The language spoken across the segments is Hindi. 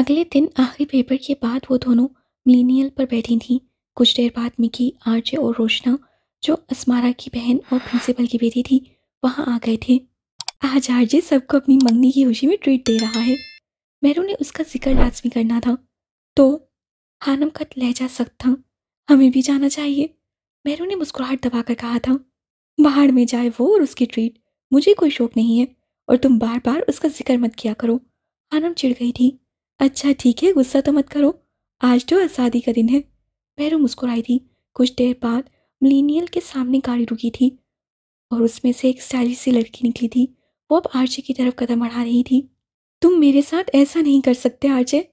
अगले दिन आखिरी पेपर के बाद वो दोनों मिलीनियल पर बैठी थीं। कुछ देर बाद मिकी, आरजे और रोशना, जो असमारा की बहन और प्रिंसिपल की बेटी थी, वहाँ आ गए थे। आज आरजे सबको अपनी मंगनी की खुशी में ट्रीट दे रहा है। मेरू ने उसका ज़िक्र लाजमी करना था। तो हानम का लहजा सख्त था। हमें भी जाना चाहिए। मेरू ने मुस्कुराहट दबाकर कहा था, बाहर में जाए वो और उसकी ट्रीट। मुझे कोई शौक नहीं है और तुम बार बार उसका ज़िक्र मत किया करो। हानम चिढ़ गई थी। अच्छा ठीक है, गुस्सा तो मत करो। आज तो आज़ादी का दिन है। मेरू मुस्कुराई थी। कुछ देर बाद मिलीनियल के सामने गाड़ी रुकी थी और उसमें से एक स्टाइलिश सी लड़की निकली थी। वो अब आरजे की तरफ़ कदम बढ़ा रही थी। तुम मेरे साथ ऐसा नहीं कर सकते, आरजे।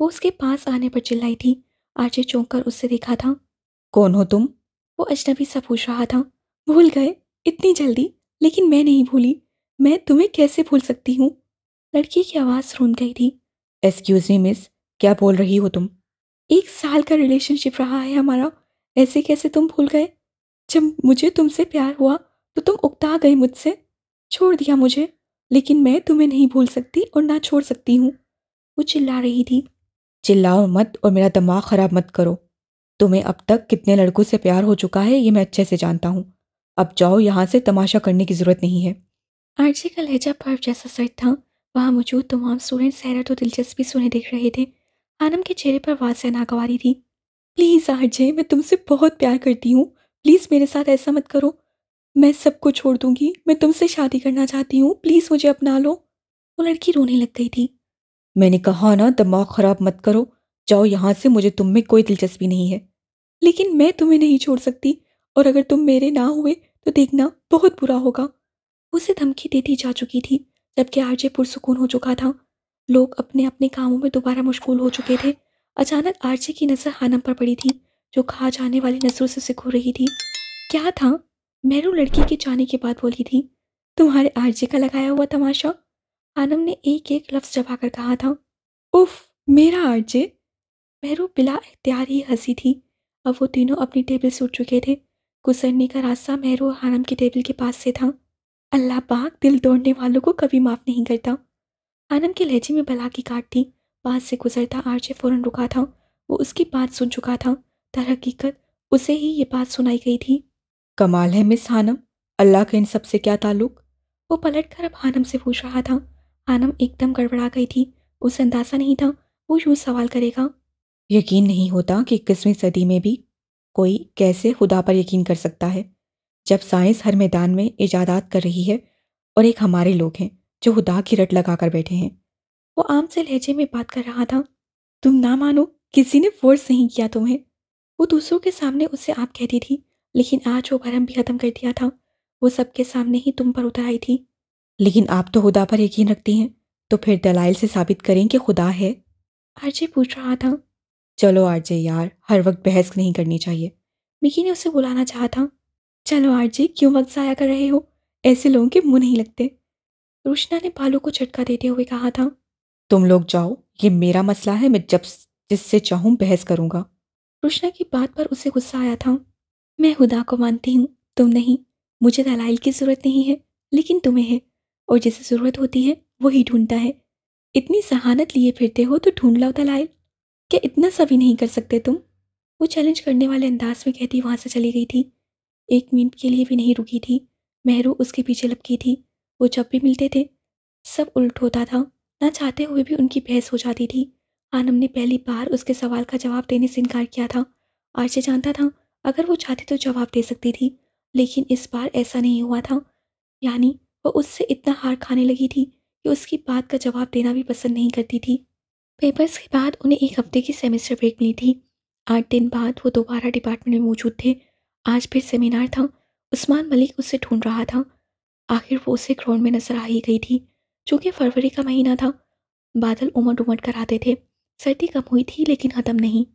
वो उसके पास आने पर चिल्लाई थी। आरजे चौंक कर उससे देखा था। कौन हो तुम? वो अजनबी सा पूछ रहा था। भूल गए? इतनी जल्दी? लेकिन मैं नहीं भूली। मैं तुम्हें कैसे भूल सकती हूँ? लड़की की आवाज़ रुन गई थी। एक्सक्यूज मी मिस क्या बोल रही हो तुम? एक साल का रिलेशनशिप रहा है हमारा, ऐसे कैसे तुम भूल गए? जब मुझे तुमसे प्यार हुआ तो तुम उकता गए मुझसे। छोड़ दिया मुझे, लेकिन मैं तुम्हें नहीं भूल सकती और ना छोड़ सकती हूँ। वो चिल्ला रही थी। चिल्लाओ मत और मेरा दिमाग खराब मत करो। तुम्हें अब तक कितने लड़कों से प्यार हो चुका है, ये मैं अच्छे से जानता हूँ। अब जाओ यहाँ से तमाशा करने की ज़रूरत नहीं है। आरजी का लहजा पर्व जैसा सर था। वहाँ मौजूद तमाम स्टूडेंट्स हैरत और दिलचस्पी सुने देख रहे थे। आनम के चेहरे पर वाज नागवारी थी। प्लीज़ आरजे, मैं तुमसे बहुत प्यार करती हूँ। प्लीज़ मेरे साथ ऐसा मत करो। मैं सबको छोड़ दूँगी। मैं तुमसे शादी करना चाहती हूँ। प्लीज़ मुझे अपना लो। वो लड़की रोने लग गई थी। मैंने कहा ना, दिमाग खराब मत करो। जाओ यहाँ से, मुझे तुम में कोई दिलचस्पी नहीं है। लेकिन मैं तुम्हें नहीं छोड़ सकती। और अगर तुम मेरे ना हुए तो देखना, बहुत बुरा होगा। उसे धमकी देती जा चुकी थी। जबकि आरजे पुरसकून हो चुका था। लोग अपने अपने कामों में दोबारा मशगूल हो चुके थे। अचानक आरजे की नज़र हानम पर पड़ी थी, जो खा जाने वाली नज़रों से सिखो रही थी। क्या था? मैरू लड़की के जाने के बाद बोली थी, तुम्हारे आरजे का लगाया हुआ तमाशा? हानम ने एक एक लफ्ज जबाकर कहा था, उफ, मेरा आरजे मेहरू बिला इख्तियार ही हँसी थी। अब वो तीनों अपनी टेबल से उठ चुके थे। गुजरने का रास्ता मेहरू हानम की टेबल के पास से था। अल्लाह पाक दिल तोड़ने वालों को कभी माफ़ नहीं करता। आनम के लहजे में बला की काट थी पास से गुजरता आरजे फ़ौरन रुका था। वो उसकी बात सुन चुका था। दर हकीकत उसे ही ये बात सुनाई गई थी। कमाल है मिस हानम अल्लाह का इन सबसे क्या ताल्लुक? वो पलट कर अब हानम से पूछ रहा था। हानम एकदम गड़बड़ा गई थी। उसे अंदाज़ा नहीं था, वो यूँ सवाल करेगा। यकीन नहीं होता कि इक्कीसवीं सदी में भी कोई कैसे खुदा पर यकीन कर सकता है। जब साइंस हर मैदान में इजादात कर रही है और एक हमारे लोग हैं जो खुदा की रट लगा कर बैठे हैं। वो आम से लहजे में बात कर रहा था, तुम ना मानो किसी ने फोर्स नहीं किया तुम्हें। वो दूसरों के सामने उससे आप कहती थी, लेकिन आज वो भरम भी ख़त्म कर दिया था। वो सबके सामने ही तुम पर उतर आई थी। लेकिन आप तो खुदा पर यकीन रखती हैं तो फिर दलाइल से साबित करें कि खुदा है। आरजे पूछ रहा था। चलो आरजे यार, हर वक्त बहस नहीं करनी चाहिए। मिकी ने उसे बुलाना चाहा था। चलो आरजी क्यों वक्त ज़ाया कर रहे हो? ऐसे लोगों के मुँह नहीं लगते। रोशना ने बालों को झटका देते हुए कहा था तुम लोग जाओ ये मेरा मसला है मैं जब जिससे चाहूँ बहस करूँगा। रोशना की बात पर उसे गुस्सा आया था मैं खुदा को मानती हूँ तुम नहीं मुझे दलाइल की ज़रूरत नहीं है लेकिन तुम्हें है और जिसे ज़रूरत होती है वही ढूंढता है। इतनी सहानत लिए फिरते हो तो ढूंढ लाओ दलाइल क्या इतना सभी नहीं कर सकते तुम? वो चैलेंज करने वाले अंदाज में कहती वहाँ से चली गई थी। एक मिनट के लिए भी नहीं रुकी थी। मेहरू उसके पीछे लपकी थी। वो जब भी मिलते थे, सब उल्ट होता था। ना चाहते हुए भी उनकी बहस हो जाती थी। आनम ने पहली बार उसके सवाल का जवाब देने से इनकार किया था। आरजे जानता था, अगर वो चाहती तो जवाब दे सकती थी। लेकिन इस बार ऐसा नहीं हुआ था। यानी वो उससे इतना हार खाने लगी थी कि उसकी बात का जवाब देना भी पसंद नहीं करती थी। पेपर्स के बाद उन्हें एक हफ़्ते की सेमेस्टर ब्रेक मिली थी। आठ दिन बाद वो दोबारा डिपार्टमेंट में मौजूद थे। आज फिर सेमिनार था। उस्मान मलिक उसे ढूंढ रहा था। आखिर वो उसे ग्राउंड में नज़र आ ही गई थी चूँकि फरवरी का महीना था। बादल उमड़ उमड़ कर आते थे। सर्दी कम हुई थी, लेकिन ख़त्म नहीं।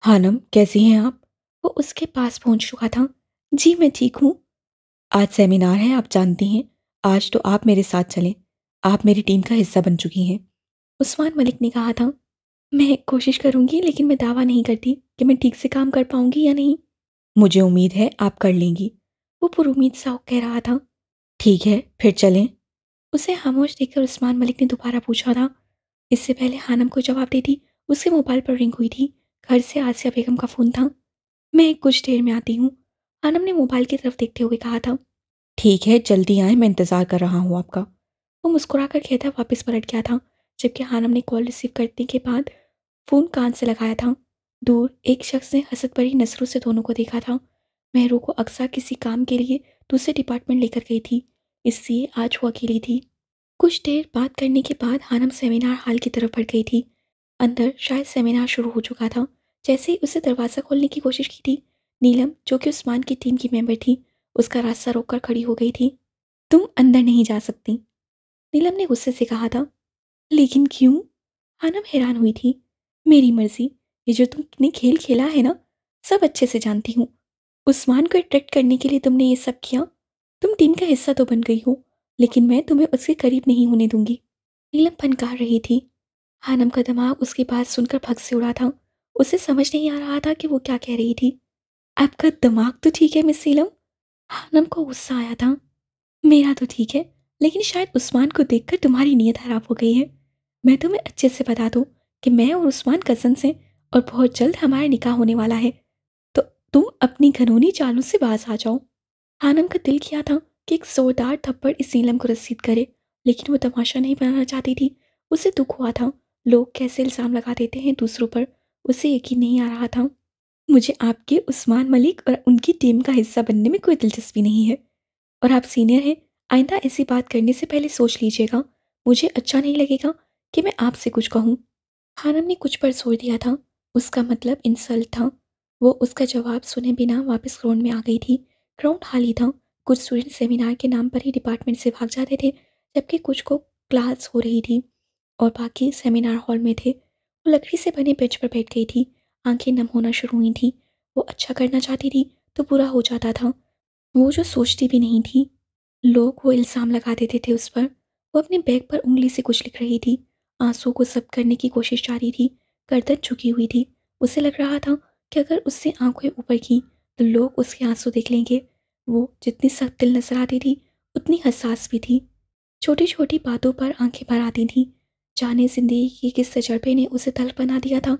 हानम, कैसी हैं आप? वो उसके पास पहुँच चुका था। जी, मैं ठीक हूँ। आज सेमिनार है, आप जानती हैं। आज तो आप मेरे साथ चलें। आप मेरी टीम का हिस्सा बन चुकी हैं। उस्मान मलिक ने कहा था। मैं कोशिश करूँगी, लेकिन मैं दावा नहीं करती कि मैं ठीक से काम कर पाऊँगी या नहीं। मुझे उम्मीद है आप कर लेंगी। वो पुरुद सा कह रहा था। ठीक है, फिर चलें। उसे खामोश देखकर उस्मान मलिक ने दोबारा पूछा था। इससे पहले हानम को जवाब देती उसके मोबाइल पर रिंग हुई थी। घर से आसिया बेगम का फ़ोन था। मैं कुछ देर में आती हूँ। हानम ने मोबाइल की तरफ़ देखते हुए कहा था। ठीक है, जल्दी आए, मैं इंतज़ार कर रहा हूँ आपका। वो मुस्कुरा कर कहता, वापस पलट गया था। जबकि हानम ने कॉल रिसीव करने के बाद फ़ोन कान से लगाया था। दूर एक शख्स ने हसत भरी नज़रों से दोनों को देखा था। मेहरू को अक्सर किसी काम के लिए दूसरे डिपार्टमेंट लेकर गई थी। इसलिए आज वो अकेली थी। कुछ देर बात करने के बाद हानम सेमिनार हॉल की तरफ़ बढ़ गई थी। अंदर शायद सेमिनार शुरू हो चुका था, जैसे ही उसे दरवाज़ा खोलने की कोशिश की थी। नीलम, जो कि उस्मान की टीम की मेंबर थी, उसका रास्ता रोककर खड़ी हो गई थी। तुम अंदर नहीं जा सकती। नीलम ने गुस्से से कहा था। लेकिन क्यों? हानम हैरान हुई थी। मेरी मर्ज़ी। ये जो तुमने खेल खेला है ना, सब अच्छे से जानती हूँ। उस्मान को अट्रैक्ट करने के लिए तुमने ये सब किया? तुम टीम का हिस्सा तो बन गई हो, लेकिन मैं तुम्हें उसके करीब नहीं होने दूँगी। नीलम फनकार रही थी। हानम का दिमाग उसकी बात सुनकर भग से उड़ा था। उसे समझ नहीं आ रहा था कि वो क्या कह रही थी। आपका दिमाग तो ठीक है, मिस सीलम हानम को गुस्सा आया था। मेरा तो ठीक है, लेकिन शायद उस्मान को देखकर तुम्हारी नीयत खराब हो गई है। मैं तुम्हें अच्छे से बता दूँ कि मैं और उस्मान कज़न से और बहुत जल्द हमारा निकाह होने वाला है। तो तुम अपनी घनौनी चालों से बाज आ जाओ। हानम का दिल किया था कि एक जोरदार थप्पड़ इस नीलम को रसीद करे, लेकिन वो तमाशा नहीं बनाना चाहती थी। उसे दुख हुआ था, लोग कैसे इल्ज़ाम लगा देते हैं दूसरों पर, उसे यकीन नहीं आ रहा था। मुझे आपके उस्मान मलिक और उनकी टीम का हिस्सा बनने में कोई दिलचस्पी नहीं है। और आप सीनियर हैं, आइंदा ऐसी बात करने से पहले सोच लीजिएगा। मुझे अच्छा नहीं लगेगा कि मैं आपसे कुछ कहूँ। हानम ने कुछ पर ज़ोर दिया था। उसका मतलब इंसल्ट था। वो उसका जवाब सुने बिना वापस ग्राउंड में आ गई थी। ग्राउंड खाली था। कुछ स्टूडेंट सेमिनार के नाम पर ही डिपार्टमेंट से भाग जाते थे, जबकि कुछ को क्लास हो रही थी और बाकी सेमिनार हॉल में थे। वो लकड़ी से बने बेंच पर बैठ गई थी। आँखें नम होना शुरू हुई थी। वो अच्छा करना चाहती थी तो बुरा हो जाता था। वो जो सोचती भी नहीं थी, लोग वो इल्ज़ाम लगा देते थे उस पर। वो अपने बैग पर उंगली से कुछ लिख रही थी। आँसू को सब करने की कोशिश जारी थी। गर्दन झुकी हुई थी। उसे लग रहा था कि अगर उससे आँखें ऊपर की तो लोग उसके आँसू देख लेंगे। वो जितनी सख्त दिल नज़र आती थी, उतनी हसास भी थी। छोटी छोटी बातों पर आँखें भर आती थीं। जाने ज़िंदगी के किस तजर्बे ने उसे तल बना दिया था?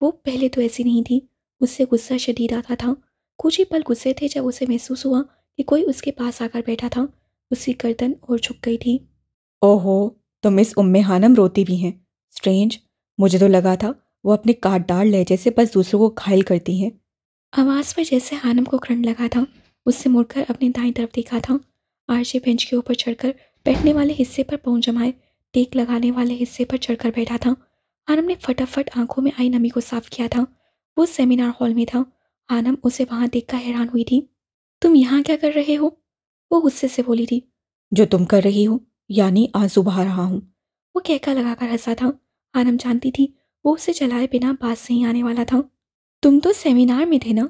वो पहले तो ऐसी नहीं थी। उससे गुस्सा शदीद आता था। कुछ ही पल गुस्से थे जब उसे महसूस हुआ कि कोई उसके पास आकर बैठा था। उसकी गर्दन और झुक गई थी। ओहो तो मिस उम्मे हानम रोती भी हैं। स्ट्रेंज, मुझे तो लगा था वो अपने काट काटदार लहजे से बस दूसरों को घायल करती हैं। आवाज़ पर जैसे हानम को करंट लगा था उससे मुड़कर अपने दाई तरफ़ देखा था। आरजे बेंच के ऊपर चढ़कर बैठने वाले हिस्से पर पहुँच जमाए टेक लगाने वाले हिस्से पर चढ़कर बैठा था। हानम ने फटाफट आँखों में आई नमी को साफ़ किया था। वो सेमिनार हॉल में था। हानम उसे वहाँ देखकर हैरान हुई थी। तुम यहाँ क्या कर रहे हो? वो गुस्से से बोली थी। जो तुम कर रही हो यानी आँसू बहा रहा हूँ। वो कहका लगाकर हंसा था। हानम जानती थी वो उसे चलाए बिना पास से ही आने वाला था। तुम तो सेमिनार में थे ना?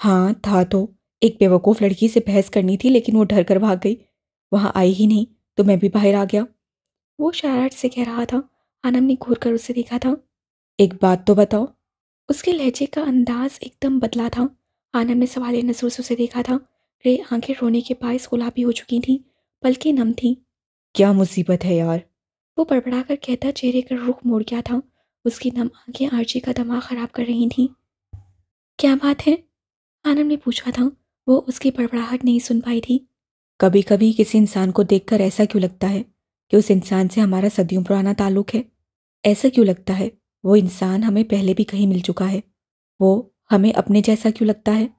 हाँ था तो। एक बेवकूफ़ लड़की से बहस करनी थी लेकिन वो डर कर भाग गई। वहाँ आई ही नहीं तो मैं भी बाहर आ गया। वो शरारत से कह रहा था। आनम ने घूर कर उसे देखा था। एक बात तो बताओ। उसके लहजे का अंदाज एकदम बदला था। आनम ने सवाल नज़र से उसे देखा था। रे आँखें रोने के पास गुलाबी हो चुकी थी पलकें नम थी। क्या मुसीबत है यार। वो बड़बड़ा कर कहता चेहरे का रुख मोड़ गया था। उसकी नम आँखें आरजी का दिमाग खराब कर रही थी। क्या बात है? आनंद ने पूछा था, वो उसकी बड़बड़ाहट नहीं सुन पाई थी। कभी कभी किसी इंसान को देखकर ऐसा क्यों लगता है कि उस इंसान से हमारा सदियों पुराना ताल्लुक है? ऐसा क्यों लगता है? वो इंसान हमें पहले भी कहीं मिल चुका है। वो हमें अपने जैसा क्यों लगता है?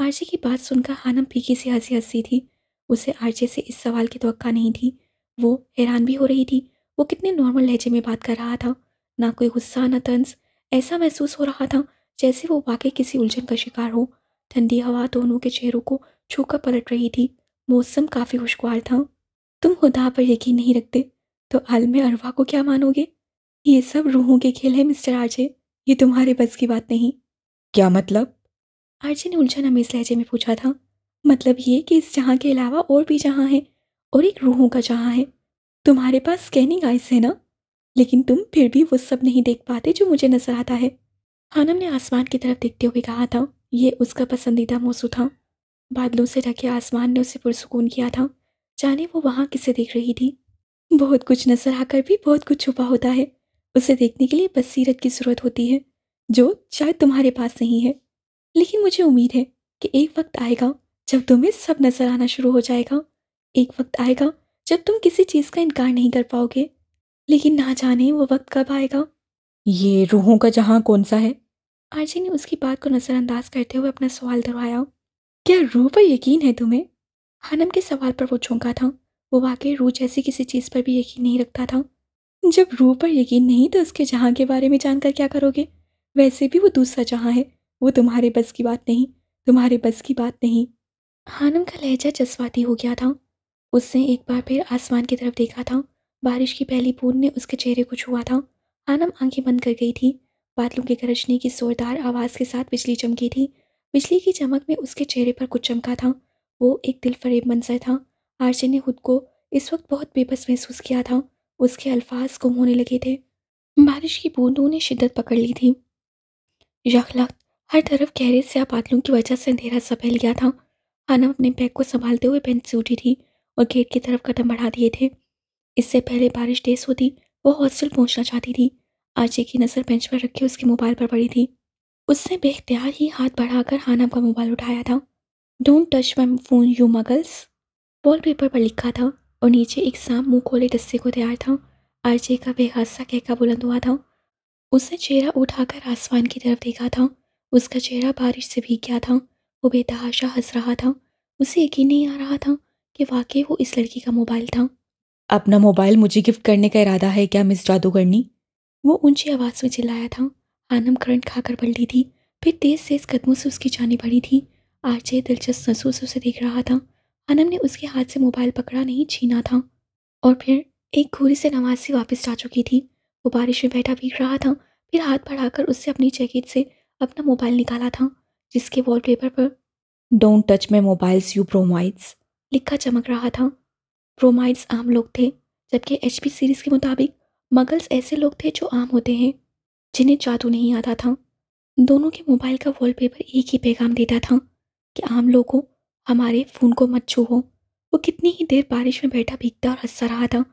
आरजे की बात सुनकर हानम फीकी सी हँसी हँसी थी। उसे आरजे से इस सवाल की तो नहीं थी। वो हैरान भी हो रही थी। वो कितने नॉर्मल लहजे में बात कर रहा था। ना कोई गुस्सा ना तंज। ऐसा महसूस हो रहा था जैसे वो वाकई किसी उलझन का शिकार हो। ठंडी हवा दोनों के चेहरों को छूकर पलट रही थी। मौसम काफ़ी खुशगवार था। तुम खुदा पर यकीन नहीं रखते तो आलम अरवा को क्या मानोगे? ये सब रूहों के खेल है मिस्टर आरजे। ये तुम्हारे बस की बात नहीं। क्या मतलब? आरजे ने उलझन अमेज लहजे में पूछा था। मतलब ये कि इस जहाँ के अलावा और भी जहाँ है और एक रूहों का जहाँ है। तुम्हारे पास स्कैनिंग आइस है ना? लेकिन तुम फिर भी वो सब नहीं देख पाते जो मुझे नज़र आता है। हानम ने आसमान की तरफ़ देखते हुए कहा, था, ये उसका पसंदीदा मौसू था। बादलों से ढके आसमान ने उसे पुरसकून किया था। जाने वो वहाँ किसे देख रही थी? बहुत कुछ नज़र आकर भी बहुत कुछ छुपा होता है। उसे देखने के लिए बस सीरत की ज़रूरत होती है, जो शायद तुम्हारे पास नहीं है। लेकिन मुझे उम्मीद है कि एक वक्त आएगा जब तुम्हें सब नज़र आना शुरू हो जाएगा। एक वक्त आएगा जब तुम किसी चीज़ का इनकार नहीं कर पाओगे। लेकिन ना जाने वो वक्त कब आएगा। ये रूहों का जहाँ कौन सा है? आरजे ने उसकी बात को नज़रअंदाज करते हुए अपना सवाल दोहराया। क्या रूह पर यकीन है तुम्हें? हनम के सवाल पर वो चौंका था। वो वाकई रूह जैसी किसी चीज़ पर भी यकीन नहीं रखता था। जब रूह पर यकीन नहीं तो उसके जहाँ के बारे में जानकर क्या करोगे? वैसे भी वो दूसरा जहाँ है। वो तुम्हारे बस की बात नहीं तुम्हारे बस की बात नहीं। हानम का लहजा जज्बाती हो गया था। उसने एक बार फिर आसमान की तरफ़ देखा था। बारिश की पहली बूंद ने उसके चेहरे को छुआ था। हानम आँखें बंद कर गई थी। बादलों के गरजने की जोरदार आवाज़ के साथ बिजली चमकी थी। बिजली की चमक में उसके चेहरे पर कुछ चमका था। वो एक दिल फरेब मंजर था। आरजे ने खुद को इस वक्त बहुत बेबस महसूस किया था। उसके अल्फाज गुम होने लगे थे। बारिश की बूंदों ने शिद्दत पकड़ ली थी। यखलख्त हर तरफ़ गहरे से बादलों की वजह से अंधेरा सा फैल गया था। हानम अपने बैग को संभालते हुए बेंच से उठी थी और गेट की तरफ़ कदम बढ़ा दिए थे। इससे पहले बारिश तेज होती वो हॉस्टल पहुँचना चाहती थी। आजे की नज़र बेंच पर रखे उसके मोबाइल पर पड़ी थी। उसने बेख्तियार ही हाथ बढ़ाकर हानम का मोबाइल उठाया था। Don't touch my phone you muggles wallpaper पर लिखा था और नीचे एक सांप मुँह खोले दस्ते को तैयार था। आरजे का बेहादसा कहका बुलंद हुआ था। उसने चेहरा उठाकर आसमान की तरफ़ देखा था। उसका चेहरा बारिश से भीग गया था। वो बेतहाशा हंस रहा था। उसे यकीन नहीं आ रहा था कि वाकई वो इस लड़की का मोबाइल था। अपना मोबाइल मुझे गिफ्ट करने का इरादा है क्या, मिस जादूगरनी? वो ऊँची आवाज़ में चिल्लाया था। आनम करंट खाकर पलटी थी, फिर तेज तेज कदमों से उसकी जानी पड़ी थी। आरजे दिलचस्प नसों से उसे देख रहा था। आनम ने उसके हाथ से मोबाइल पकड़ा नहीं, छीना था। और फिर एक घूरी से नवाज़ वापस जा चुकी थी। वो बारिश में बैठा भीग रहा था, फिर हाथ बढ़ाकर उससे अपनी जैकेट से अपना मोबाइल निकाला था, जिसके वॉलपेपर पर don't touch my mobiles you प्रोमाइड्स लिखा चमक रहा था। प्रोमाइड्स आम लोग थे, जबकि एचपी सीरीज़ के मुताबिक मगल्स ऐसे लोग थे जो आम होते हैं, जिन्हें जादू नहीं आता था। दोनों के मोबाइल का वॉलपेपर एक ही पैगाम देता था कि आम लोगों, हमारे फ़ोन को मत छूहो। वो कितनी ही देर बारिश में बैठा भीगता और हंसा रहा था।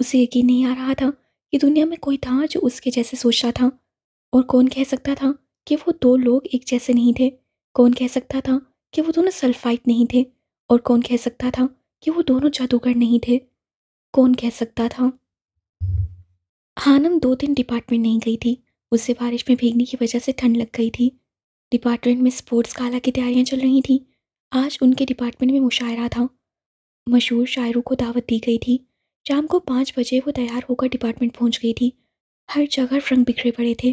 उसे यकीन नहीं आ रहा था कि दुनिया में कोई था जो उसके जैसे सोच रहा था। और कौन कह सकता था कि वो दो लोग एक जैसे नहीं थे? कौन कह सकता था कि वो दोनों सल्फाइट नहीं थे? और कौन कह सकता था कि वो दोनों जादूगर नहीं थे। कौन कह सकता था? हानम दो दिन डिपार्टमेंट नहीं गई थी। उसे बारिश में भीगने की वजह से ठंड लग गई थी। डिपार्टमेंट में स्पोर्ट्स काला की तैयारियाँ चल रही थी। आज उनके डिपार्टमेंट में मुशायरा था। मशहूर शायरों को दावत दी गई थी। शाम को पाँच बजे वो तैयार होकर डिपार्टमेंट पहुँच गई थी। हर जगह रंग बिखरे पड़े थे।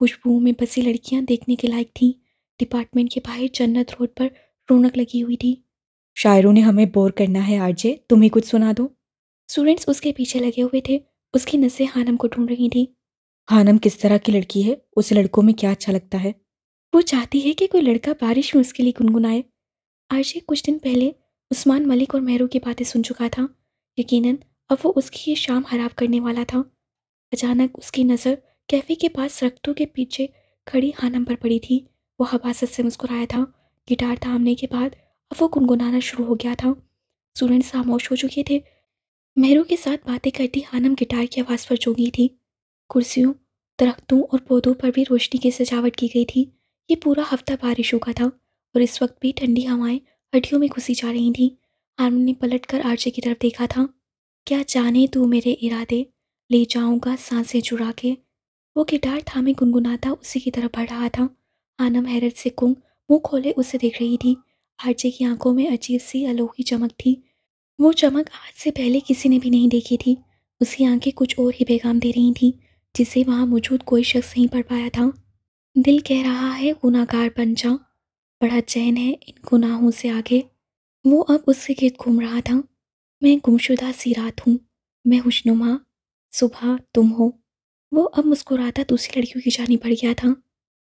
खुशबू में बसी लड़कियाँ देखने के लायक थीं। डिपार्टमेंट के बाहर जन्नत रोड पर रौनक लगी हुई थी। शायरों ने हमें बोर करना है, आरजे। तुम ही कुछ सुना दो। स्टूडेंट्स उसके पीछे लगे हुए थे। उसकी नसें हानम को ढूंढ रही थी। हानम किस तरह की लड़की है? उसे लड़कों में क्या अच्छा लगता है? वो चाहती है कि कोई लड़का बारिश में उसके लिए गुनगुनाए। आरजे कुछ दिन पहले उस्मान मलिक और मेहरू की बातें सुन चुका था। यकीनन, अब वो उसकी ये शाम खराब करने वाला था। अचानक उसकी नज़र कैफ़े के पास रख्तों के पीछे खड़ी हानम पर पड़ी थी। वो हबासत से मुस्कुराया था। गिटार थामने के बाद वो गुनगुनाना शुरू हो गया था। स्टूडेंट खामोश हो चुके थे। मेहरू के साथ बातें करती हानम गिटार की आवाज़ पर जोगी थी। कुर्सियों, दरख्तों और पौधों पर भी रोशनी की सजावट की गई थी। ये पूरा हफ़्ता बारिशों का था और इस वक्त भी ठंडी हवाएँ हड्डियों में घुसी जा रही थीं। हानम ने पलट कर आरजे की तरफ़ देखा था। क्या जाने तू मेरे इरादे, ले जाऊँगा साँसें चुरा के। वो गिटार थामे गुनगुनाता उसी की तरफ़ बढ़ रहा था। आनम हैरत से कुंग मुँह खोले उसे देख रही थी। आरजे की आँखों में अजीब सी अलोही चमक थी। वो चमक आज से पहले किसी ने भी नहीं देखी थी। उसकी आँखें कुछ और ही पैगाम दे रही थी जिसे वहाँ मौजूद कोई शख्स नहीं पढ़ पाया था। दिल कह रहा है गुनागार बन जा। बड़ा चैन है इन गुनाहों से आगे। वो अब उससे गिरद घूम रहा था। मैं गुमशुदा सी रात हूँ। मैं खुशनुमा। सुबह तुम हो। वो अब मुस्कुराता दूसरी लड़कियों की जानी पड़ गया था।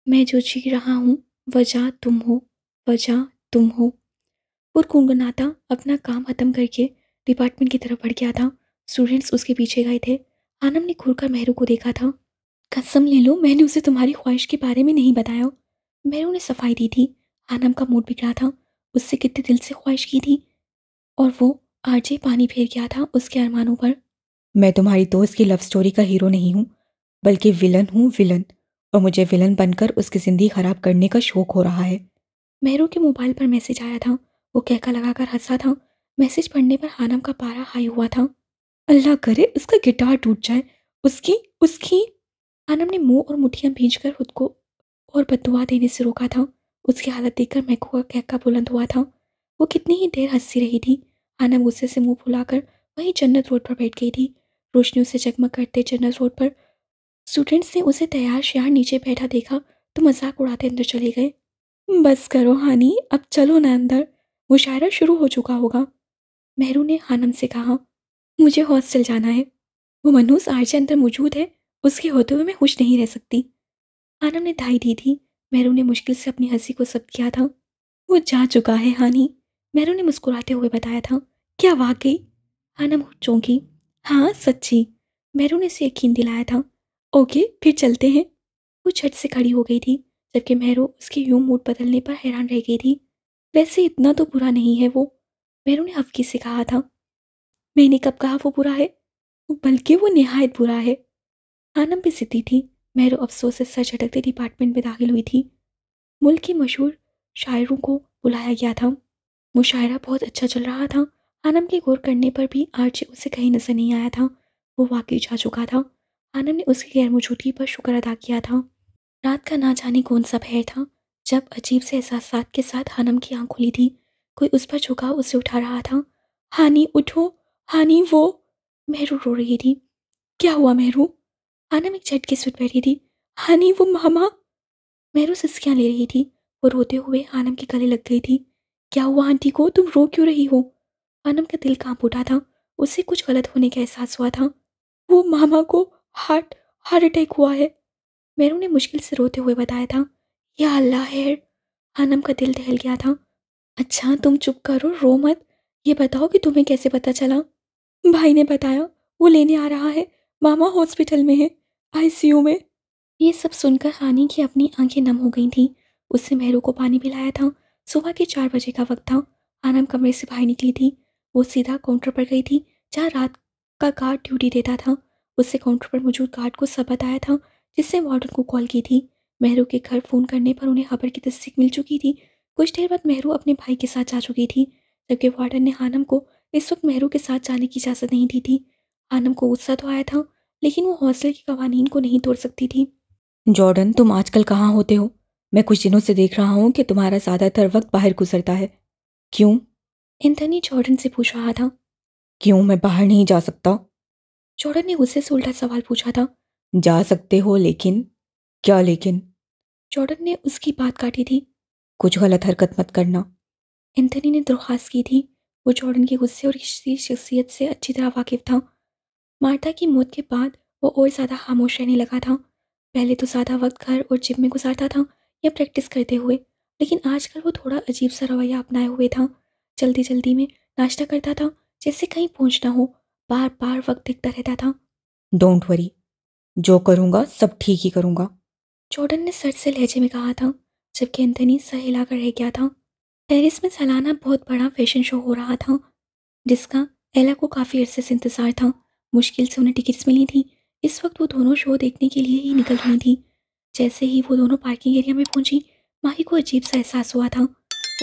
मैं जो जी रहा हूँ, वजह तुम हो। वजह तुम हो। और गुनगुनाता अपना काम ख़त्म करके डिपार्टमेंट की तरफ़ बढ़ गया था। स्टूडेंट्स उसके पीछे गए थे। आनम ने घूरकर मेहरू को देखा था। कसम ले लो, मैंने उसे तुम्हारी ख्वाहिश के बारे में नहीं बताया। मेहरू ने सफ़ाई दी थी। आनम का मूड बिगड़ा था। उससे कितने दिल से ख्वाहिश की थी। और वो आरजे पानी फेर गया था उसके अरमानों पर। मैं तुम्हारी दोस्त की लव स्टोरी का हीरो नहीं हूँ, बल्कि विलन हूँ विलन और मुझे विलन बनकर उसकी ज़िंदगी खराब करने का शौक हो रहा है। मेहरू के मोबाइल पर मैसेज आया था। वो कहका लगाकर हंसा था। मैसेज पढ़ने पर हानम का पारा हाई हुआ था। अल्लाह करे उसका गिटार टूट जाए। उसकी उसकी। हानम ने मुँह और मुठियाँ भींच खुद को और बदुआ देने से रोका था। उसकी हालत देखकर मैकू का कहका बुलंद हुआ था। वो कितनी ही देर हँसी रही थी। हानम गुस्से से मुँह फुलाकर वहीं जन्नत रोड पर बैठ गई थी। रोशनियों से जगमग करते जन्नत रोड पर। स्टूडेंट्स ने उसे तैयार श्यार नीचे बैठा देखा तो मज़ाक उड़ाते अंदर चले गए। बस करो हानी, अब चलो ना अंदर। मुशायरा शुरू हो चुका होगा। मेहरू ने हानम से कहा, मुझे हॉस्टल जाना है। वो मनूस आरजे अंदर मौजूद है, उसके होते हुए मैं खुश नहीं रह सकती। हानम ने धाई दी थी। मेहरू ने मुश्किल से अपनी हँसी को सब किया था। वो जा चुका है हानी। मेहरू ने मुस्कुराते हुए बताया था। क्या वाकई? हानम चौंकी। हाँ सच्ची। मेहरू ने उसे यकीन दिलाया था। ओके, फिर चलते हैं। वो छठ से खड़ी हो गई थी। जबकि मेहरू उसके यूँ मूड बदलने पर हैरान रह गई थी। वैसे इतना तो बुरा नहीं है वो, मेहरू ने हफ्की से कहा था? मैंने कब कहा वो बुरा है? बल्कि वो नहायत बुरा है। आनम भी सिद्धि थी। मेहरू अफसोस से सर झटकते डिपार्टमेंट में दाखिल हुई थी। मुल्क के मशहूर शायरों को बुलाया गया था। मुशायरा बहुत अच्छा चल रहा था। आनम के गौर करने पर भी आर्चे उसे कहीं नज़र नहीं आया था। वो वाकई जा चुका था। आनम ने उसकी गैर मौजूदगी पर शुक्र अदा किया था। रात का ना जाने कौन सा भय था, जब अजीब से एहसास के साथ हानम की आँख खुली थी। कोई उस पर झुका उसे उठा रहा था। हानी, उठो, हानी, वो। मेहरू रो रही थी। क्या हुआ मेहरू? हानम एक झटके सुट बैठी थी। हानी, वो मामा? मेहरू सिस्कियाँ ले रही थी। वो रोते हुए हानम के गले लग गई थी। क्या हुआ आंटी को? तुम रो क्यों रही हो? हानम का दिल काँप उठा था। उसे कुछ गलत होने का एहसास हुआ था। वो मामा को हार्ट हार्ट अटैक हुआ है। मेरू ने मुश्किल से रोते हुए बताया था, या अल्लाह, है। हानम का दिल दहल गया था। अच्छा तुम चुप करो, रो मत। ये बताओ कि तुम्हें कैसे पता चला? भाई ने बताया, वो लेने आ रहा है। मामा हॉस्पिटल में है, आईसीयू में। ये सब सुनकर हानी की अपनी आँखें नम हो गई थी। उससे मेहरू को पानी पिलाया था। सुबह के चार बजे का वक्त था। आनम कमरे से बाहर निकली थी। वो सीधा काउंटर पर गई थी, जहाँ रात का गार्ड ड्यूटी देता था। उससे काउंटर पर मौजूद गार्ड को सब बताया था जिससे वार्डन को कॉल की थी। मेहरू के घर फ़ोन करने पर उन्हें खबर की तस्दीक मिल चुकी थी। कुछ देर बाद मेहरू अपने भाई के साथ जा चुकी थी जबकि वार्डन ने हानम को इस वक्त मेहरू के साथ जाने की इजाज़त नहीं दी थी। हानम को गुस्सा तो आया था लेकिन वो हौसले के कवानीन को नहीं तोड़ सकती थी। जॉर्डन तुम आजकल कहाँ होते हो? मैं कुछ दिनों से देख रहा हूँ कि तुम्हारा ज़्यादातर वक्त बाहर गुजरता है। क्यों? एंथनी जॉर्डन से पूछ रहा था। क्यों मैं बाहर नहीं जा सकता? जॉर्डन ने गुस्से से उल्टा सवाल पूछा था। जा सकते हो लेकिन क्या लेकिन? जॉर्डन ने उसकी बात काटी थी। कुछ गलत हरकत मत करना। एंथनी ने दरख्वास्त की थी। वो जॉर्डन के गुस्से और इसकी शख्सियत से अच्छी तरह वाकिफ था। मार्ता की मौत के बाद वो और ज़्यादा खामोश रहने लगा था। पहले तो ज़्यादा वक्त घर और जिम में गुजारता था या प्रैक्टिस करते हुए लेकिन आजकल वो थोड़ा अजीब सा रवैया अपनाए हुए था। जल्दी जल्दी में नाश्ता करता था जैसे कहीं पहुँचना हो। बार बार वक्त दिखता रहता था। डोंट वरी जो करूँगा, सब ठीक ही करूँगा। जॉर्डन ने सर से लहजे में कहा था, जबकि एंथनी सह हिलाकर रह गया था। पेरिस में सालाना बहुत बड़ा फ़ैशन शो हो रहा था, जिसका एला को काफ़ी अरसे से इंतज़ार था। मुश्किल से उन्हें टिकट्स मिली थी। इस वक्त वो दोनों शो देखने के लिए ही निकल रही थी। जैसे ही वो दोनों पार्किंग एरिया में पहुँची, माही को अजीब सा एहसास हुआ था।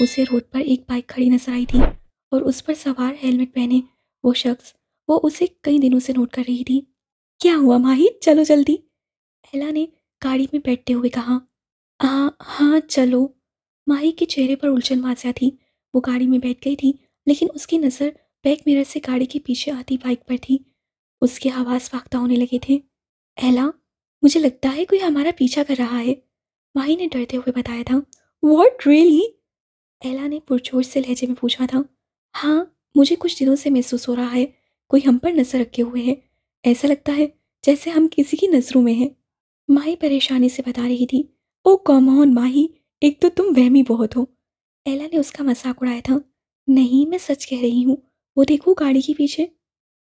उसे रोड पर एक बाइक खड़ी नज़र आई थी और उस पर सवार हेलमेट पहने वो शख्स, वो उसे कई दिनों से नोट कर रही थी। क्या हुआ माही चलो जल्दी। एला ने गाड़ी में बैठते हुए कहा हाँ हाँ चलो। माही के चेहरे पर उलझन मासिया थी। वो गाड़ी में बैठ गई थी, लेकिन उसकी नज़र बैक मिरर से गाड़ी के पीछे आती बाइक पर थी। उसके आवाज़ फाख्ता होने लगे थे, एला, मुझे लगता है कोई हमारा पीछा कर रहा है। माही ने डरते हुए बताया था वॉट रियली एला ने पुरजोर से लहजे में पूछा था हाँ मुझे कुछ दिनों से महसूस हो रहा है। कोई हम पर नज़र रखे हुए है। ऐसा लगता है जैसे हम किसी की नज़रों में हैं। माही परेशानी से बता रही थी ओ कॉमॉन माही, एक तो तुम वहमी बहुत हो। एला ने उसका मज़ाक उड़ाया था। नहीं, मैं सच कह रही हूँ, वो देखो गाड़ी के पीछे।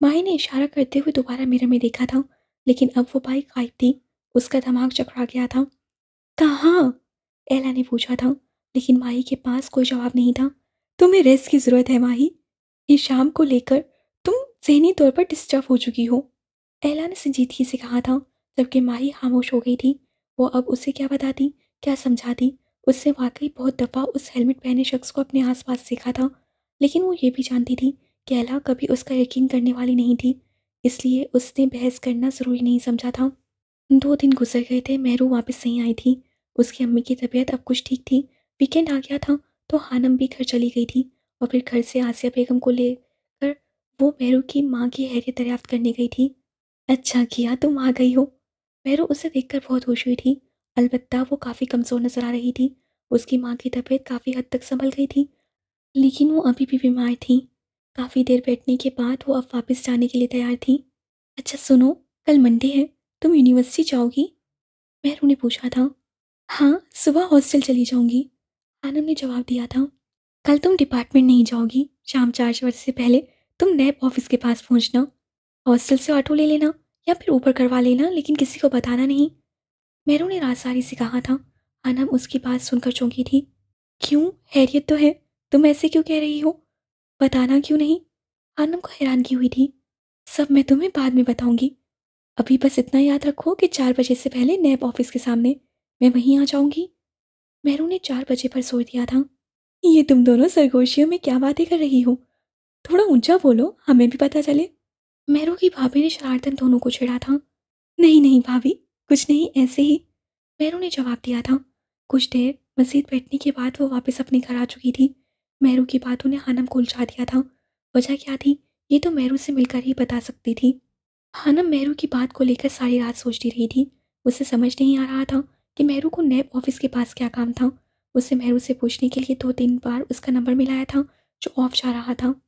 माही ने इशारा करते हुए दोबारा मिरर में देखा था, लेकिन अब वो बाइक गायब थी, उसका दिमाग चकरा गया था। कहाँ? एला ने पूछा था, लेकिन माही के पास कोई जवाब नहीं था। तुम्हें रेस्ट की ज़रूरत है, माही। इस शाम को लेकर तुम जहनी तौर पर डिस्टर्ब हो चुकी हो। एला ने संजीदगी से कहा था, जबकि माही खामोश हो गई थी। वो अब उसे क्या बताती, क्या समझाती? उससे वाकई बहुत दफ़ा उस हेलमेट पहने शख्स को अपने आसपास देखा था, लेकिन वो ये भी जानती थी कि अला कभी उसका यकीन करने वाली नहीं थी, इसलिए उसने बहस करना ज़रूरी नहीं समझा था। दो दिन गुजर गए थे, मेहरू वापस नहीं आई थी। उसकी अम्मी की तबीयत अब कुछ ठीक थी। वीकेंड आ गया था तो हानम भी घर चली गई थी और फिर घर से आसिया बेगम को लेकर वो मेहरू की माँ की हैरियत दरियाफ्त करने गई थी। अच्छा किया, तुम आ गई हो। मेहरू उसे देखकर बहुत खुश हुई थी। अलबत्ता, वो काफ़ी कमज़ोर नज़र आ रही थी। उसकी माँ की तबीयत काफ़ी हद तक संभल गई थी। लेकिन वो अभी भी बीमार थी। काफ़ी देर बैठने के बाद वो अब वापस जाने के लिए तैयार थी। अच्छा सुनो, कल मंडे है, तुम यूनिवर्सिटी जाओगी? मेहरू ने पूछा था। हाँ सुबह हॉस्टल चली जाऊँगी। आनंद ने जवाब दिया था। कल तुम डिपार्टमेंट नहीं जाओगी। शाम चार बजे से पहले तुम नैब ऑफ़िस के पास पहुँचना। हॉस्टल से ऑटो ले लेना या फिर ऊपर करवा लेना, लेकिन किसी को बताना नहीं। मेरू ने राजसारी से कहा था। अनम उसकी बात सुनकर चौंकी थी। क्यों? हैरियत तो है। तुम ऐसे क्यों कह रही हो? बताना क्यों नहीं? आनम को हैरानगी हुई थी। सब मैं तुम्हें बाद में बताऊँगी। अभी बस इतना याद रखो कि चार बजे से पहले नैब ऑफ़िस के सामने मैं वहीं आ जाऊँगी। मेहरू ने चार बजे पर सोच दिया था। ये तुम दोनों सरगोशियों में क्या बातें कर रही हो? थोड़ा ऊँचा बोलो, हमें भी पता चले। मेहरू की भाभी ने शरारतन दोनों को छिड़ा था। नहीं नहीं भाभी, कुछ नहीं, ऐसे ही। मेहरू ने जवाब दिया था। कुछ देर, मस्जिद बैठने के बाद वो वापस अपने घर आ चुकी थी। मेहरू की बातों ने हानम को उलझा दिया था। वजह क्या थी, ये तो मेहरू से मिलकर ही बता सकती थी। हानम मेहरू की बात को लेकर सारी रात सोचती रही थी। उसे समझ नहीं आ रहा था कि मेहरू को नैब ऑफ़िस के पास क्या काम था। उसे मेहरू से पूछने के लिए दो तीन बार उसका नंबर मिलाया था, जो ऑफ़ जा रहा था।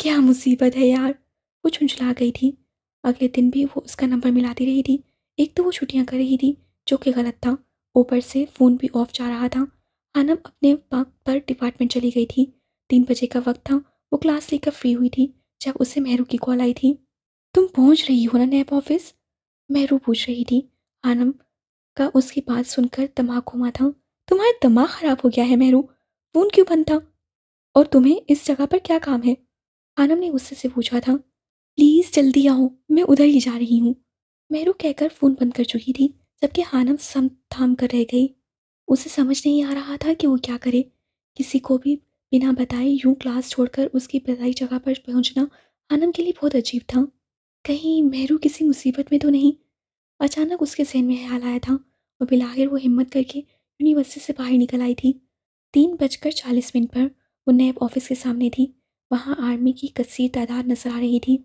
क्या मुसीबत है यार। वो झुंझला गई थी। अगले दिन भी वो उसका नंबर मिलाती रही थी। एक तो वो छुट्टियाँ कर रही थी, जो कि गलत था। ऊपर से फ़ोन भी ऑफ़ जा रहा था। आनम अपने वक्त पर डिपार्टमेंट चली गई थी। तीन बजे का वक्त था। वो क्लास लेकर फ्री हुई थी, जब उसे मेहरू की कॉल आई थी। तुम पहुँच रही हो ना नैब ऑफ़िस? मेहरू पूछ रही थी। आनम का उसकी बात सुनकर दिमाग घुमा था। तुम्हारा दिमाग ख़राब हो गया है मेहरू। फ़ोन क्यों बंद था? और तुम्हें इस जगह पर क्या काम है? आनम ने उससे से पूछा था। प्लीज़ जल्दी आओ, मैं उधर ही जा रही हूँ। मेहरू कहकर फ़ोन बंद कर चुकी थी, जबकि हानम सम थाम कर रह गई। उसे समझ नहीं आ रहा था कि वो क्या करे। किसी को भी बिना बताए यूँ क्लास छोड़कर उसकी बताई जगह पर पहुँचना हानम के लिए बहुत अजीब था। कहीं मेहरू किसी मुसीबत में तो नहीं। अचानक उसके जहन में ख्याल आया था और बिलाहिर वो हिम्मत करके यूनिवर्सिटी से बाहर निकल आई थी। तीन बजकर चालीस मिनट पर वो नैब ऑफ़िस के सामने थी। वहाँ आर्मी की कसीर तादाद नज़र आ रही थी।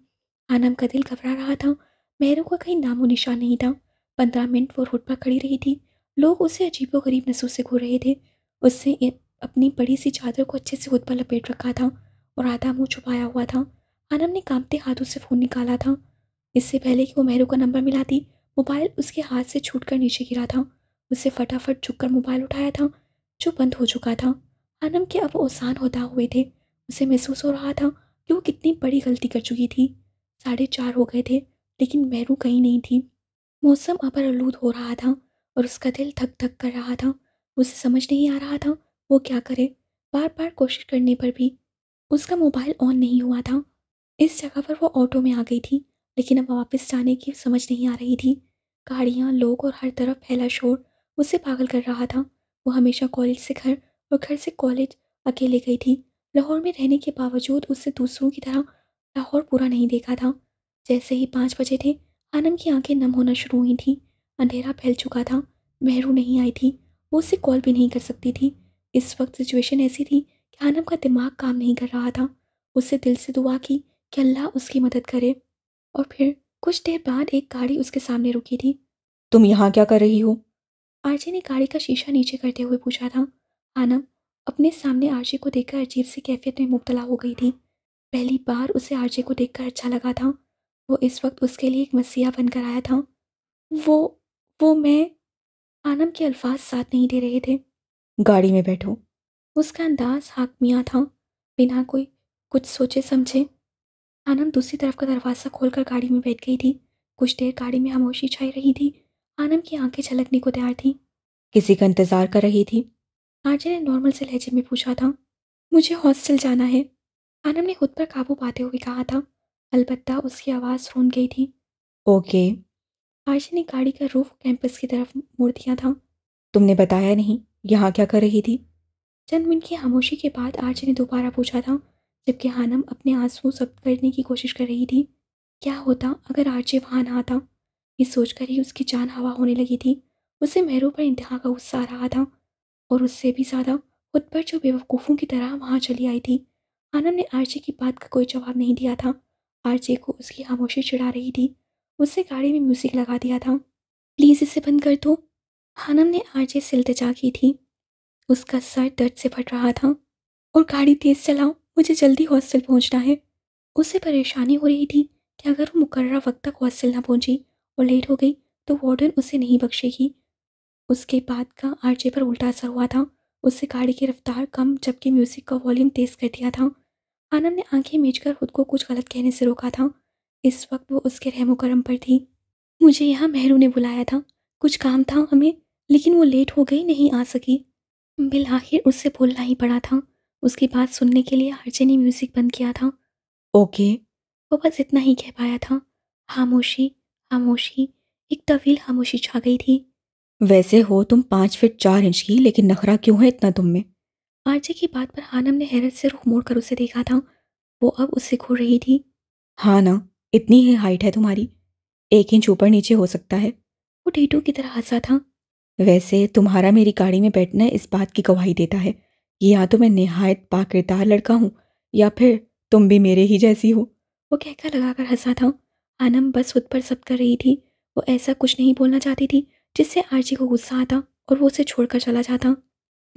आनम का दिल घबरा रहा था। मेहरू का कहीं नामो निशान नहीं था। पंद्रह मिनट वो रोड पर खड़ी रही थी। लोग उसे अजीबो गरीब नसों से घूर रहे थे। उससे अपनी बड़ी सी चादर को अच्छे से खुद पर लपेट रखा था और आधा मुँह छुपाया हुआ था। आनम ने कांपते हाथों से फ़ोन निकाला था। इससे पहले कि वो मेहरू का नंबर मिला मिलाती मोबाइल उसके हाथ से छूट कर नीचे गिरा था। उसे फटाफट झुककर मोबाइल उठाया था, जो बंद हो चुका था। आनम के अब ओसान होता हुए थे। उसे महसूस हो रहा था कि वो कितनी बड़ी गलती कर चुकी थी। साढ़े चार हो गए थे, लेकिन मैरू कहीं नहीं थी। मौसम अपर आलूद हो रहा था और उसका दिल थक थक कर रहा था। उसे समझ नहीं आ रहा था, वो क्या करे? बार बार कोशिश करने पर भी उसका मोबाइल ऑन नहीं हुआ था। इस जगह पर वो ऑटो में आ गई थी, लेकिन अब वापस जाने की समझ नहीं आ रही थी। गाड़ियाँ, लोग और हर तरफ़ फैला शोर उसे पागल कर रहा था। वो हमेशा कॉलेज से घर और घर से कॉलेज अकेले गई थी। लाहौर में रहने के बावजूद उससे दूसरों की तरह लाहौर पूरा नहीं देखा था। जैसे ही पाँच बजे थे आनम की आँखें नम होना शुरू हुई थी। अंधेरा फैल चुका था, मेहरू नहीं आई थी, वो उससे कॉल भी नहीं कर सकती थी। इस वक्त सिचुएशन ऐसी थी कि आनम का दिमाग काम नहीं कर रहा था। उससे दिल से दुआ की कि अल्लाह उसकी मदद करे। और फिर कुछ देर बाद एक गाड़ी उसके सामने रुकी थी। तुम यहाँ क्या कर रही हो? आरजे ने गाड़ी का शीशा नीचे करते हुए पूछा था। आनम अपने सामने आरजे को देखकर अजीब सी कैफियत में मुबतला हो गई थी। पहली बार उसे आरजे को देखकर अच्छा लगा था। वो इस वक्त उसके लिए एक मसीहा बनकर आया था। वो वो मैं आनम के अल्फाज साथ नहीं दे रहे थे। गाड़ी में बैठो। उसका अंदाज हाकमिया था। बिना कोई, कुछ सोचे समझे। आनम दूसरी तरफ़ का दरवाज़ा खोलकर गाड़ी में बैठ गई थी। कुछ देर गाड़ी में खामोशी छाई रही थी। आनम की आँखें झलकने को तैयार थी। किसी का इंतज़ार कर रही थी। आरजे ने नॉर्मल से लहजे में पूछा था, मुझे हॉस्टल जाना है। आनम ने खुद पर काबू पाते हुए कहा था। अलबत्ता उसकी आवाज़ सुन गई थी। ओके। आरजे ने गाड़ी का रूफ कैंपस की तरफ़ मोड़ दिया था। तुमने बताया नहीं यहाँ क्या कर रही थी? चंद मिनट की खामोशी के बाद आरजे ने दोबारा पूछा था जबकि हानम अपने आँसू जब्त करने की कोशिश कर रही थी। क्या होता अगर आरजे वहाँ ना आता? ये सोचकर ही उसकी जान हवा होने लगी थी। उसे मेहरू पर इंतहा का गुस्सा आ रहा था और उससे भी ज़्यादा खुद पर जो बेवकूफ़ों की तरह वहाँ चली आई थी। आनम ने आरजे की बात का कोई जवाब नहीं दिया था। आरजे को उसकी खामोशी चिढ़ा रही थी। उससे गाड़ी में म्यूज़िक लगा दिया था। प्लीज़ इसे बंद कर दो। हानम ने आरजे से इल्तजा की थी। उसका सर दर्द से फट रहा था। और गाड़ी तेज़ चलाओ, मुझे जल्दी हॉस्टल पहुँचना है। उसे परेशानी हो रही थी कि अगर वो मुकर्रा वक्त तक हॉस्टल ना पहुँची और लेट हो गई तो वार्डन उसे नहीं बख्शेगी। उसके बाद का आरजे पर उल्टा असर हुआ था। उससे गाड़ी की रफ्तार कम, जबकि म्यूज़िक का वॉल्यूम तेज़ कर दिया था। आनंद ने आँखें मीचकर खुद को कुछ गलत कहने से रोका था। इस वक्त वो उसके रहमो करम पर थी। मुझे यहाँ मेहरू ने बुलाया था। कुछ काम था हमें लेकिन वो लेट हो गई नहीं आ सकी। बिल आखिर उससे बोलना ही पड़ा था। उसकी बात सुनने के लिए आरजे ने म्यूज़िक बंद किया था। ओके। वो बस इतना ही कह पाया था। खामोशी खामोशी एक तवील खामोशी छा गई थी। वैसे हो तुम पाँच फिट चार इंच की लेकिन नखरा क्यों है इतना तुम में? आरजे की बात पर हानम ने हैरत से रुख मोड़कर उसे देखा था। वो अब उससे घूर रही थी। हाँ ना इतनी ही हाइट है तुम्हारी। एक इंच ऊपर नीचे हो सकता है। वो टीटू की तरह हंसा था। वैसे तुम्हारा मेरी गाड़ी में बैठना इस बात की गवाही देता है कि या तो मैं नहायत पाकिरदार लड़का हूँ या फिर तुम भी मेरे ही जैसी हो। वो कहकर लगाकर हंसा था। आनम बस खुद पर सब कर रही थी। वो ऐसा कुछ नहीं बोलना चाहती थी जिससे आरजी को गुस्सा आता और वो उसे छोड़कर चला जाता।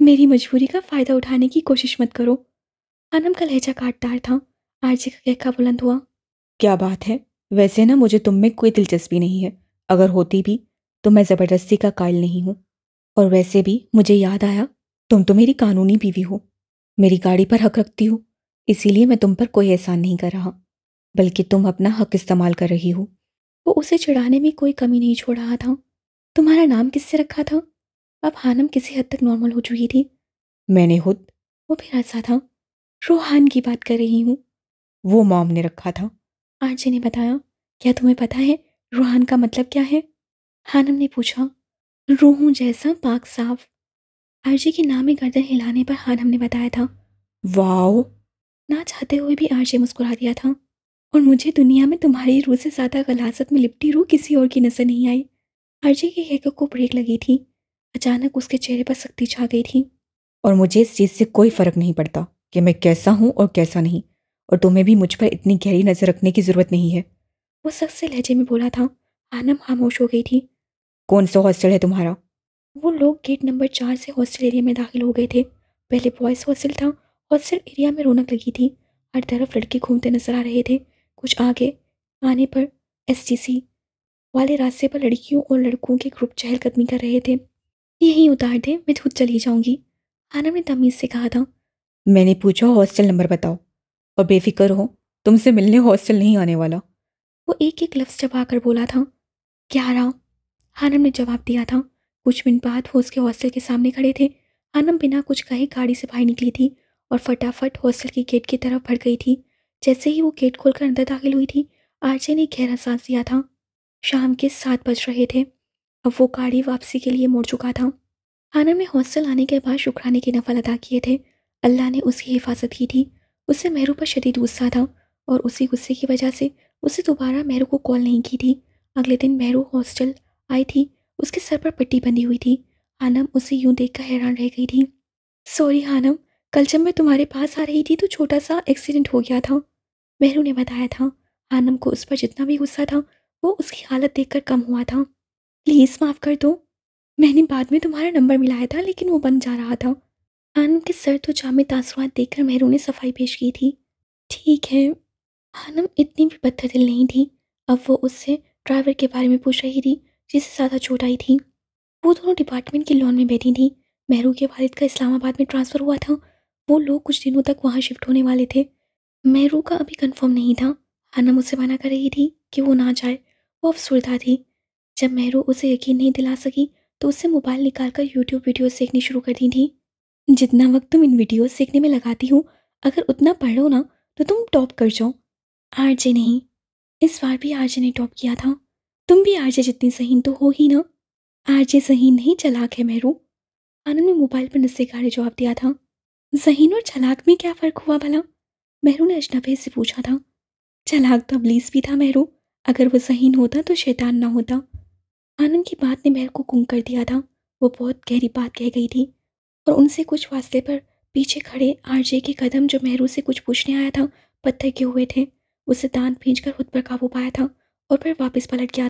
मेरी मजबूरी का फ़ायदा उठाने की कोशिश मत करो। आनम का लहजा काटदार था, आरजी का कहका बुलंद हुआ। क्या बात है? वैसे ना मुझे तुम में कोई दिलचस्पी नहीं है। अगर होती भी तो मैं ज़बरदस्ती का कायल नहीं हूँ। और वैसे भी मुझे याद आया, तुम तो मेरी कानूनी बीवी हो। मेरी गाड़ी पर हक रखती हो, इसीलिए मैं तुम पर कोई एहसान नहीं कर रहा। बल्कि तुम अपना हक इस्तेमाल कर रही हो। वो उसे चिढ़ाने में कोई कमी नहीं छोड़ रहा था। तुम्हारा नाम किससे रखा था? अब हानम किसी हद तक नॉर्मल हो चुकी थी। मैंने खुद, वो हंसा था, रोहान की बात कर रही हूँ। वो मॉम ने रखा था। आरजे ने बताया, क्या तुम्हें पता है रूहान का मतलब क्या है? हानम ने पूछा, रूहू जैसा पाक साफ़। आरजे के नाम में गर्दन हिलाने पर हानम ने बताया था, वाओ! ना चाहते हुए भी आरजे मुस्कुरा दिया था, और मुझे दुनिया में तुम्हारी रूह से ज़्यादा गलासत में लिपटी रूह किसी और की नज़र नहीं आई। आरजे के कहकर को ब्रेक लगी थी। अचानक उसके चेहरे पर सख्ती छा गई थी। और मुझे इस चीज़ से कोई फ़र्क नहीं पड़ता कि मैं कैसा हूँ और कैसा नहीं और तुम्हें भी मुझ पर इतनी गहरी नज़र रखने की ज़रूरत नहीं है। वो सख्त से लहजे में बोला था आनम खामोश हो गई थी। कौन सा हॉस्टल है तुम्हारा? वो लोग गेट नंबर चार से हॉस्टल एरिया में दाखिल हो गए थे। पहले बॉयज़ हॉस्टल था हॉस्टल एरिया में रौनक लगी थी। हर तरफ़ लड़के घूमते नज़र आ रहे थे। कुछ आगे आने पर एस वाले रास्ते पर लड़कियों और लड़कों के ग्रुप चहलकदमी कर रहे थे। यहीं उतार दे मैं खुद चली जाऊँगी। आनम ने तमीज़ से कहा था। मैंने पूछा हॉस्टल नंबर बताओ। और बेफिक्र हो तुमसे मिलने हॉस्टल नहीं आने वाला। वो एक एक लफ्ज़ चबा कर बोला था। ग्यारह हानम ने जवाब दिया था। कुछ मिनट बाद वो उसके हॉस्टल के सामने खड़े थे। हानम बिना कुछ कहे गाड़ी से बाहर निकली थी और फटाफट हॉस्टल के गेट की तरफ़ बढ़ गई थी। जैसे ही वो गेट खोलकर अंदर दाखिल हुई थी आरजे ने गहरा सांस लिया था। शाम के सात बज रहे थे। अब वो गाड़ी वापसी के लिए मुड़ चुका था। हानम ने हॉस्टल आने के बाद शुक्राने के नफल अदा किए थे। अल्लाह ने उसकी हिफाजत की थी। उससे मेहरू पर शदीद गुस्सा था और उसी गुस्से की वजह से उसे दोबारा मेहरू को कॉल नहीं की थी। अगले दिन मेहरू हॉस्टल आई थी। उसके सर पर पट्टी बंधी हुई थी। हानम उसे यूँ देखकर हैरान रह गई थी। सॉरी हानम कल जब मैं तुम्हारे पास आ रही थी तो छोटा सा एक्सीडेंट हो गया था। मेहरू ने बताया था। हानम को उस पर जितना भी गुस्सा था, वो उसकी हालत देखकर कम हुआ था। प्लीज़ माफ़ कर दो। मैंने बाद में तुम्हारा नंबर मिलाया था, लेकिन वो बन जा रहा था। आनम के सर तो जामे तासुरात देखकर मेहरू ने सफ़ाई पेश की थी। ठीक है आनम इतनी भी पत्थर दिल नहीं थी। अब वो उससे ड्राइवर के बारे में पूछ रही थी, जिससे ज़्यादा छोट आई थी। वो दोनों डिपार्टमेंट के लॉन में बैठी थी। मेहरू के वालिद का इस्लामाबाद में ट्रांसफ़र हुआ था। वो लोग कुछ दिनों तक वहाँ शिफ्ट होने वाले थे। मेहरू का अभी कंफर्म नहीं था। आनम उसे मना कर रही थी कि वो ना जाए। वो अफसरदा थी। जब मेहरू उसे यकीन नहीं दिला सकी तो उससे मोबाइल निकाल कर यूट्यूब वीडियो देखनी शुरू कर दी थी। जितना वक्त तुम इन वीडियो सीखने में लगाती हो, अगर उतना पढ़ ना तो तुम टॉप कर जाओ। आरजे नहीं। इस बार भी आरजे ने टॉप किया था। तुम भी आरजे जितनी सहीन तो हो ही ना? आरजे सहीन नहीं, चलाक है मेहरू। आनंद ने मोबाइल पर नस्से गाड़े जवाब दिया था। जहीन और चलाक में क्या फ़र्क हुआ भला? मेहरू ने अजनबे से पूछा था। चलाक तो अबलीस भी था मेहरू। अगर वो जहीन होता तो शैतान ना होता। आनंद की बात ने मेहर को गुम कर दिया था। वो बहुत गहरी बात कह गई थी और उनसे कुछ वास्ते पर पीछे खड़े आरजे के कदम जो मेहरू से कुछ पूछने आया था, पत्थर के हुए थे। उसे दांत भींच खुद पर काबू पाया था और फिर वापस पलट गया